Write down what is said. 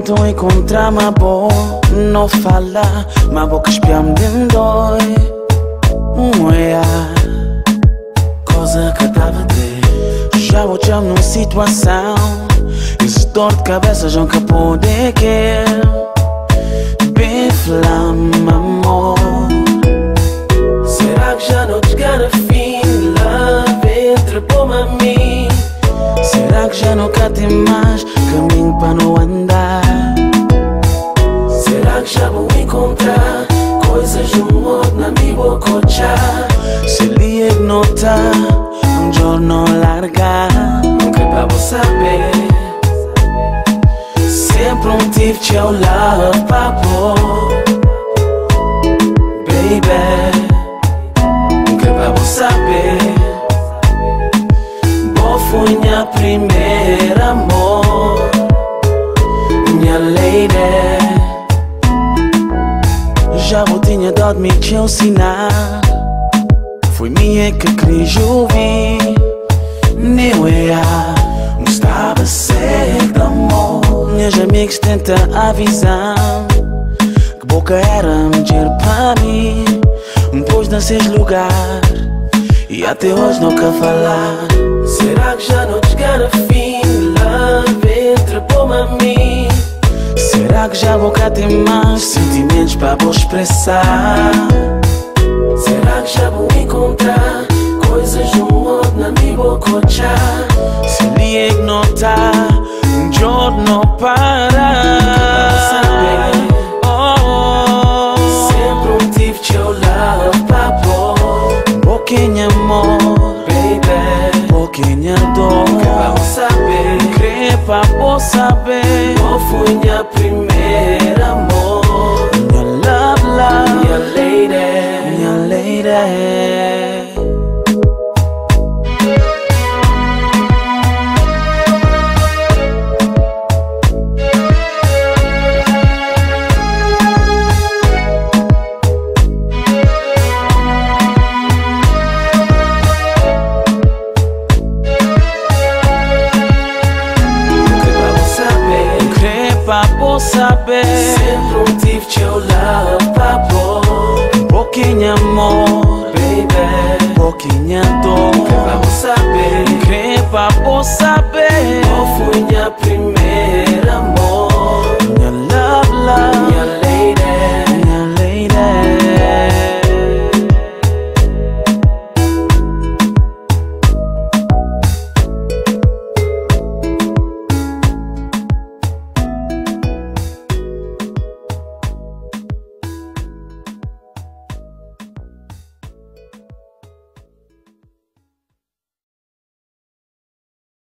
tu encontrar uma boa Não fala, mas boca espiam de dói Um olhar Coisa que tava de Já vou te numa situação Esse dor de cabeça já nunca pode quer Bem flama, amor. Será que já não te gana fim? Love entre bom a mim Será que já nunca tem mais? Caminho para não encontrar coisas di humor na mi bococcia Se lì è nota, um un giorno larga Non crepavo sapere Sempre um un tip c'è un la papo. Baby Non crepavo sapere Bo fu mia primer amor. Mia lady. Já vou tinha dado me te ensinar Foi minha que queria ouvir Nem olhar Não estava certo amor Minhas amigas tentam avisar Que boca era mulher para mim Pois nasces lugar. E até hoje nunca falar. Será que já não Cá ter mais sentimentos para vou expressar? Será que já vou encontrar coisas de um modo na minha boca Se lhe ignorar, um giorno parar I sabe Ofunya primeiro amor. Your love, love. Your lady. Your lady. sabe Sempre tive teu love, papo Pouquinho amor, baby. Pouquinha dor Que vamos saber Que vamos saber